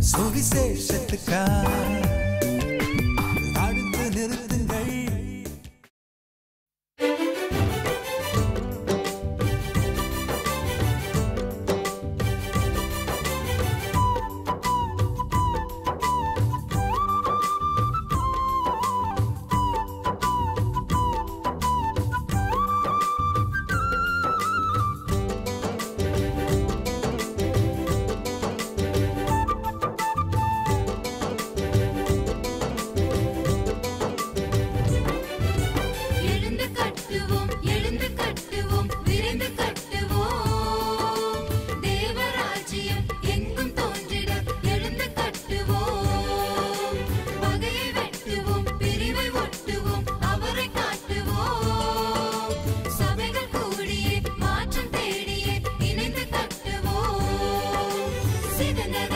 Слови се ще така. see the.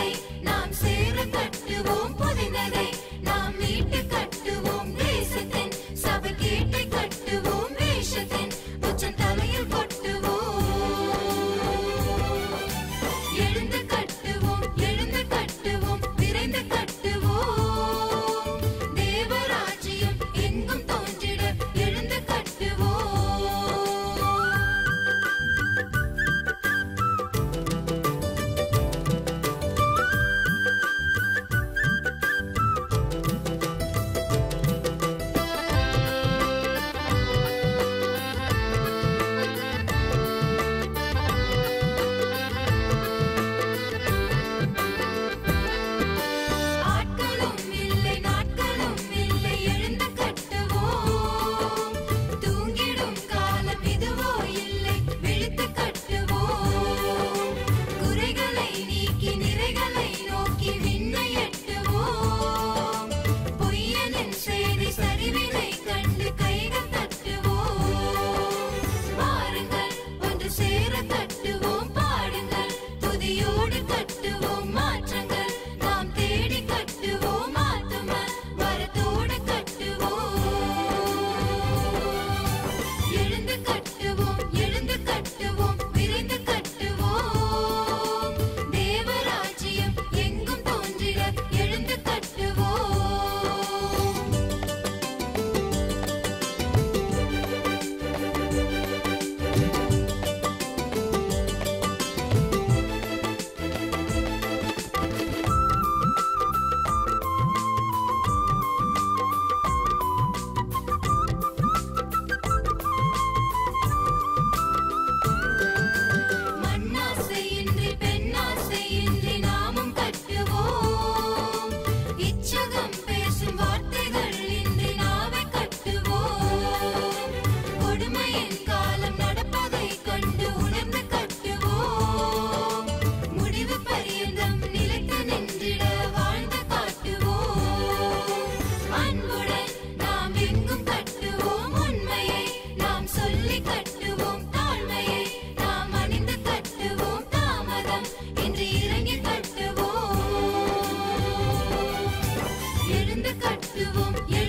Yaşlı bu